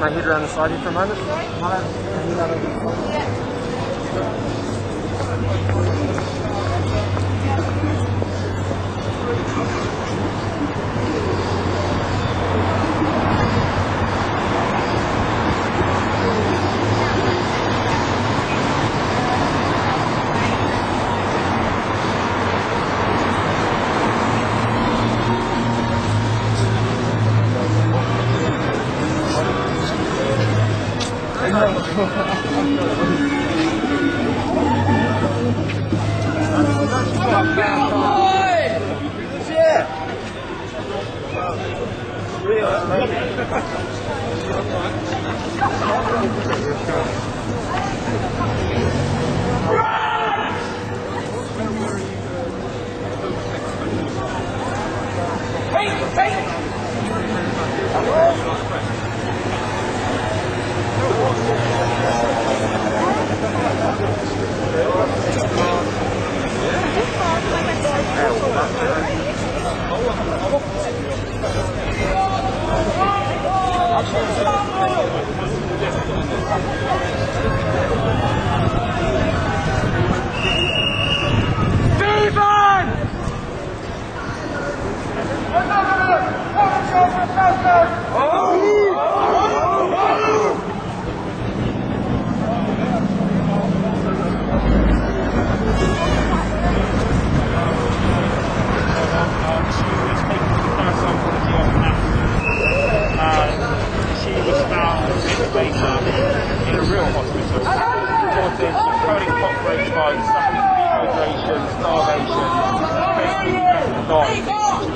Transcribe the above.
my I around the side here for a moment. Take, take. 内个